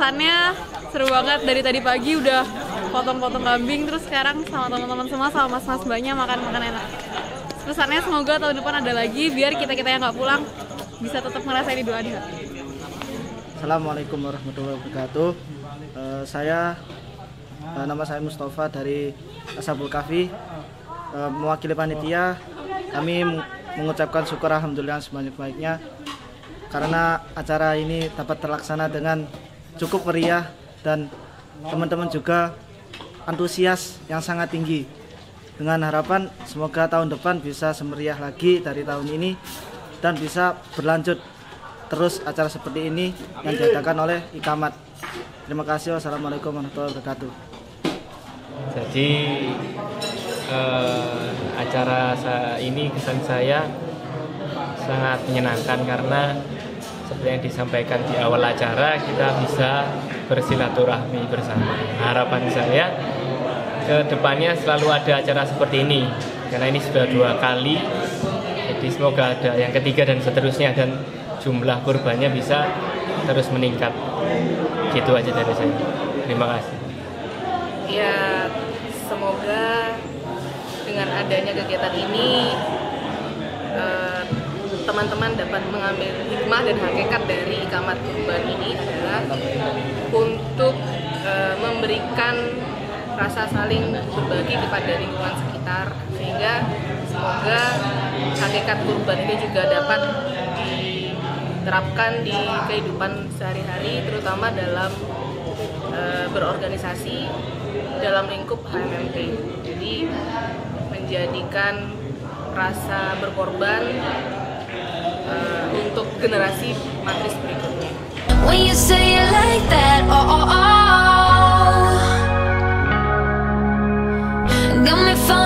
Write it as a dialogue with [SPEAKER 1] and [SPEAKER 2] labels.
[SPEAKER 1] kesannya seru banget dari tadi pagi udah potong-potong kambing terus sekarang sama teman-teman semua sama mas-mas banyak makan-makan enak. Pesannya semoga tahun depan ada lagi biar kita-kita yang nggak pulang bisa tetap ngerasain Idul Adha.
[SPEAKER 2] Assalamualaikum warahmatullahi wabarakatuh. Eh, saya eh, nama saya Mustafa dari Ashabul Kafi. Eh, mewakili panitia, kami meng- mengucapkan syukur alhamdulillah sebanyak-banyaknya karena acara ini dapat terlaksana dengan cukup meriah dan teman-teman juga antusias yang sangat tinggi. Dengan harapan semoga tahun depan bisa semeriah lagi dari tahun ini dan bisa berlanjut terus acara seperti ini yang diadakan oleh Ikamat. Terima kasih. Wassalamualaikum warahmatullahi wabarakatuh.
[SPEAKER 3] Jadi eh, acara ini kesan saya sangat menyenangkan karena seperti yang disampaikan di awal acara kita bisa bersilaturahmi bersama. Harapan saya ke depannya selalu ada acara seperti ini karena ini sudah dua kali. Jadi semoga ada yang ketiga dan seterusnya dan jumlah kurbannya bisa terus meningkat. Gitu aja dari saya. Terima kasih.
[SPEAKER 4] ya semoga dengan adanya kegiatan ini teman-teman dapat mengambil hikmah dan hakikat dari ikamat kurban ini adalah untuk eh, memberikan rasa saling berbagi kepada lingkungan sekitar sehingga semoga hakikat kurban ini juga dapat diterapkan di kehidupan sehari-hari terutama dalam eh, berorganisasi dalam lingkup HMMP. Jadi menjadikan rasa berkorban uh, untuk generasi matris berikutnya.
[SPEAKER 5] When you say it like that, oh, oh, oh. Got me.